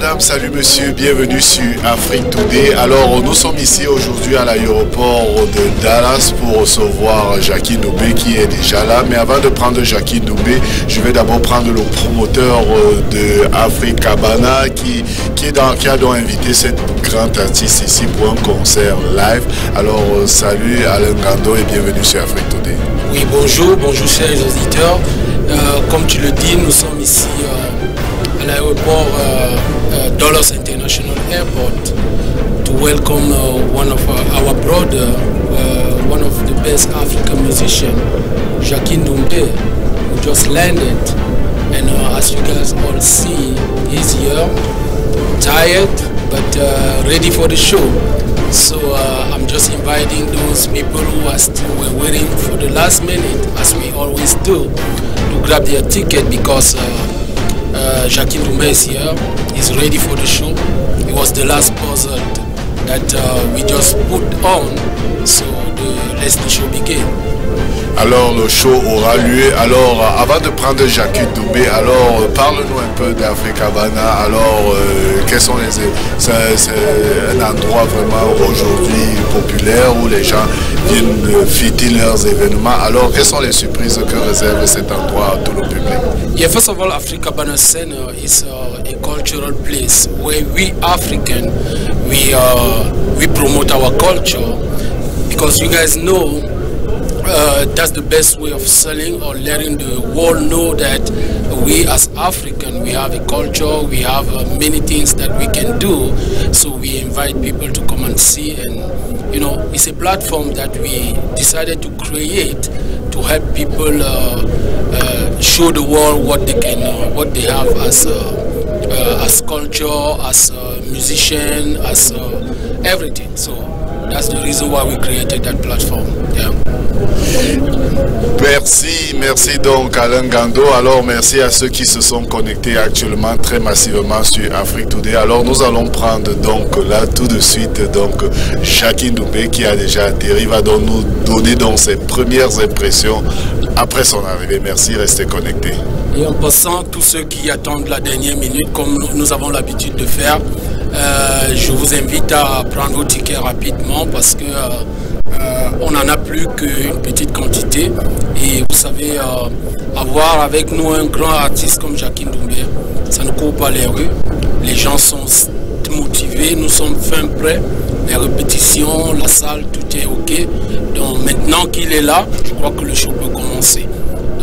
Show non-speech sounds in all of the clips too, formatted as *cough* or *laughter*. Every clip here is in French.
madame, salut monsieur, bienvenue sur Afrique Today. Alors nous sommes ici aujourd'hui à l'aéroport de Dallas pour recevoir Jackie Noubé qui est déjà là. Mais avant de prendre Jackie Noubé, je vais d'abord prendre le promoteur euh, de Afrique Cabana qui, est dans, qui a donc invité cette grande artiste ici pour un concert live. Alors euh, salut Alain Gando et bienvenue sur Afrique Today. Oui, bonjour, bonjour chers auditeurs. Euh, comme tu le dis, nous sommes ici à l'aéroport Dallas International Airport to welcome uh, one of our, our brother, uh, one of the best African musician, Jacqueline Doumbé, who just landed. And uh, as you guys all see, he's here, tired, but ready for the show. So uh, I'm just inviting those people who are still were waiting for the last minute, as we always do, to grab their ticket because uh, uh, Jacqueline Doumbé is here. He's ready for the show. It was the last puzzle that uh, we just put on. So the, show begin. Alors le show aura lieu. Alors avant de prendre Jacques Doubé, alors parle-nous un peu d'Africa Cabana. Alors euh, quels sont les c'est un endroit vraiment aujourd'hui populaire où les gens viennent fêter leurs événements. Alors quelles sont les surprises que réserve cet endroit à tout le public? Yeah, first of all, Africa Cabana Center is uh, a cultural place where we African we uh, we promote our culture because you guys know uh, that's the best way of selling or letting the world know that we as African, we have a culture, we have uh, many things that we can do. So we invite people to come and see and, you know, it's a platform that we decided to create to help people uh, uh show the world what they can, uh, what they have as culture, as a musician, as everything. So that's the reason why we created that platform. Merci, merci donc Alain Gando. Alors merci à ceux qui se sont connectés actuellement très massivement sur Afrique Today. Alors nous allons prendre donc là tout de suite donc Jacqueline Doubé qui a déjà atterri va donc nous donner donc ses premières impressions après son arrivée. Merci, restez connectés. Et en passant, tous ceux qui attendent la dernière minute, comme nous avons l'habitude de faire, euh, je vous invite à prendre vos tickets rapidement parce que euh, euh, on n'en a plus qu'une petite quantité. Et vous savez, avoir avec nous un grand artiste comme Jacqueline Doumbé, ça ne court pas les rues. Les gens sont motivés, nous sommes fin prêts. Les répétitions, la salle, tout est OK. Donc maintenant qu'il est là, je crois que le show peut commencer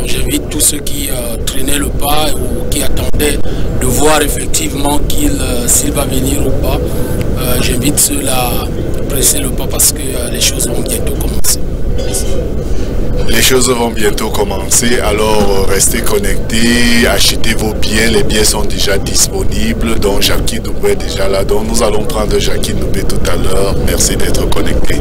j'invite tous ceux qui euh, traînaient le pas ou qui attendaient de voir effectivement euh, s'il va venir ou pas. Euh, j'invite ceux-là à presser le pas parce que les choses vont bientôt commencer. Les choses vont bientôt commencer, alors restez connectés, achetez vos billets, les billets sont déjà disponibles, donc Jackie Doubé est déjà là, donc nous allons prendre Jackie Doubé tout à l'heure, merci d'être connectés.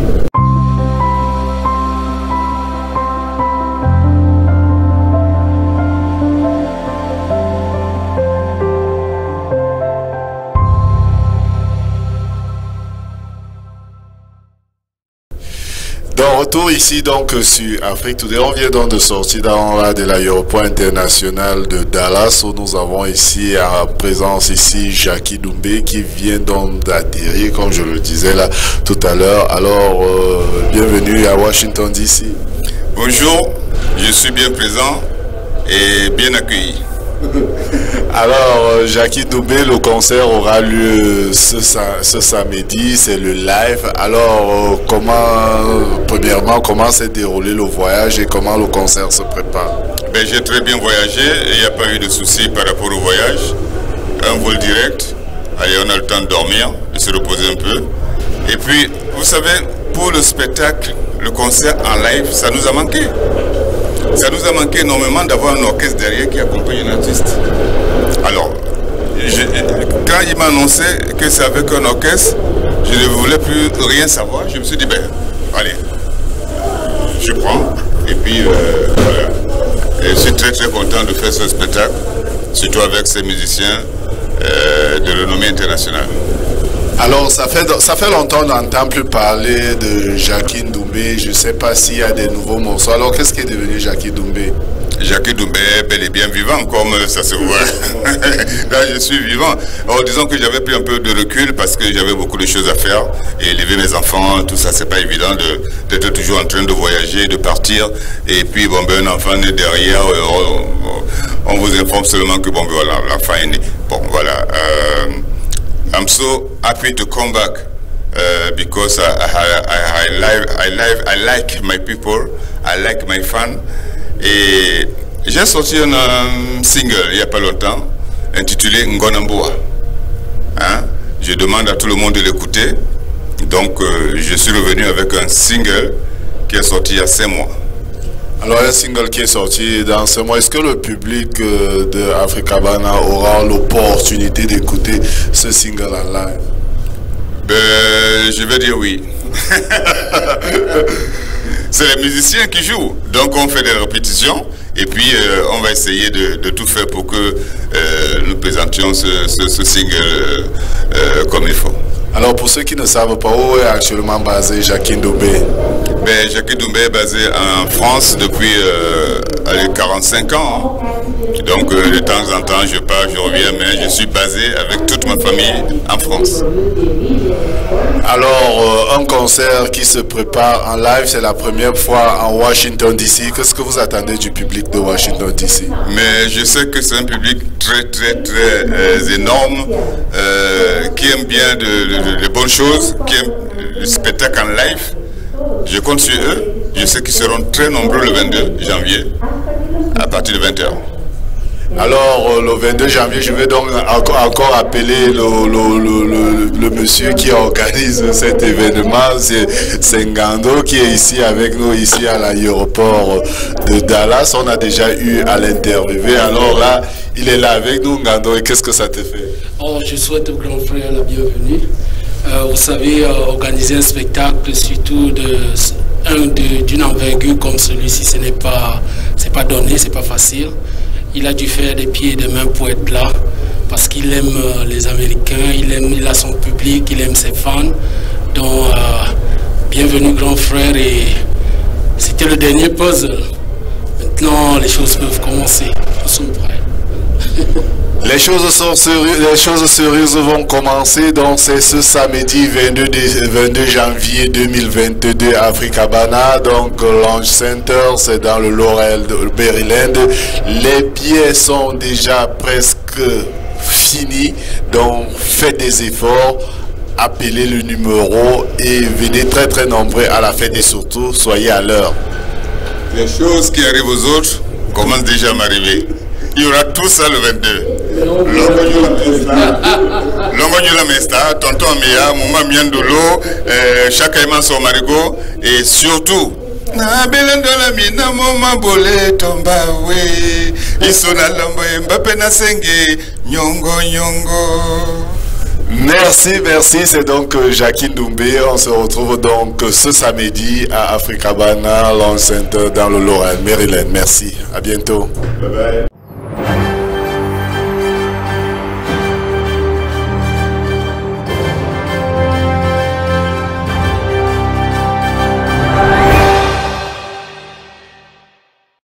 Ici donc sur Afrique Today. On vient donc de sortir dans de l'aéroport international de Dallas où nous avons ici en présence ici Jackie Doumbé qui vient donc d'atterrir comme je le disais là tout à l'heure. Alors euh, bienvenue à Washington DC. Bonjour, je suis bien présent et bien accueilli. *laughs* Alors, euh, Jackie Doubé, le concert aura lieu ce, samedi, c'est le live. Alors, euh, comment, premièrement, comment s'est déroulé le voyage et comment le concert se prépare? Ben, J'ai très bien voyagé il n'y a pas eu de soucis par rapport au voyage. Un vol direct, allez, on a le temps de dormir, de se reposer un peu. Et puis, vous savez, pour le spectacle, le concert en live, ça nous a manqué. Ça nous a manqué énormément d'avoir un orchestre derrière qui accompagne un artiste. Alors, quand il m'a annoncé que c'est avec un orchestre, je ne voulais plus rien savoir. Je me suis dit, ben, allez, je prends. Et puis, euh, voilà. Et je suis très très content de faire ce spectacle, surtout avec ces musiciens euh, de renommée internationale. Alors, ça fait, ça fait longtemps qu'on n'entend plus parler de Jacqueline Doumbé. Je ne sais pas s'il y a des nouveaux morceaux. Alors, qu'est-ce qui est devenu Jacqueline Doumbé Jacques Doumbé est bel et bien vivant, comme ça se voit. *laughs* Là, je suis vivant. Alors, disons que j'avais pris un peu de recul parce que j'avais beaucoup de choses à faire. Et élever mes enfants, tout ça, c'est pas évident d'être toujours en train de voyager, de partir. Et puis, bon, ben, un enfant est derrière. Euh, on, vous informe seulement que, bon, ben, voilà, la fin est née. Bon, voilà. Euh, I'm so happy to come back. Uh, because I, like, my people, I like my fans. Et j'ai sorti un single il n'y a pas longtemps, intitulé Ngonamboa. Hein? Je demande à tout le monde de l'écouter. Donc, euh, je suis revenu avec un single qui est sorti il y a cinq mois. Alors, un single qui est sorti dans ce mois, est-ce que le public euh, de Africabana aura l'opportunité d'écouter ce single en live? Ben, Je vais dire oui. *laughs* c'est les musiciens qui jouent. Donc on fait des répétitions et puis euh, on va essayer de, tout faire pour que euh, nous présentions ce, single euh, comme il faut. Alors pour ceux qui ne savent pas où est actuellement basé Jacques Doumbé ben, Jacques Doumbé est basé en France depuis 45 ans. Donc de temps en temps je pars, je reviens, mais je suis basé avec toute ma famille en France. Alors, euh, un concert qui se prépare en live, c'est la première fois en Washington DC. Qu'est-ce que vous attendez du public de Washington DC Mais je sais que c'est un public très, très, très euh, énorme, euh, qui aime bien de, bonnes choses, qui aime le spectacle en live. Je compte sur eux. Je sais qu'ils seront très nombreux le 22 janvier, à partir de 20h. Alors, euh, le 22 janvier, je vais donc encore, appeler le, monsieur qui organise cet événement. C'est Ngando qui est ici avec nous, ici à l'aéroport de Dallas. On a déjà eu à l'interviewer. Alors là, il est là avec nous, Ngando. Et qu'est-ce que ça te fait? Oh, Je souhaite au grand frère la bienvenue. Euh, vous savez, euh, organiser un spectacle, surtout d'une envergure comme celui-ci, ce n'est pas, pas donné, c'est pas facile. Il a dû faire des pieds et des mains pour être là, parce qu'il aime euh, les Américains, il, aime, il a son public, il aime ses fans. Donc, euh, bienvenue grand frère et c'était le dernier puzzle. Maintenant, les choses peuvent commencer. Nous sommes. *laughs* Les choses, sérieuses, vont commencer, donc c'est ce samedi 22, 22 janvier 2022 à Africabana, donc Launch Center, c'est dans le Laurel de Maryland. Les billets sont déjà presque finis, donc faites des efforts appelez le numéro et venez très très nombreux à la fête et surtout soyez à l'heure. Les choses qui arrivent aux autres commencent déjà à m'arriver. Il y aura tout ça le 22. Longo Nyula Mesta, Tonton Amia, Mouma Miandolo, euh, Chaka Emanso Marigo, et surtout, na belendola mina moma isona lombo mbappe na senge nyongo nyongo Merci, merci. C'est donc euh, Jacqueline Doumbé. On se retrouve donc ce samedi à Africabana, Lawn Center, dans le Lorraine, Maryland. Merci. À bientôt. Bye bye.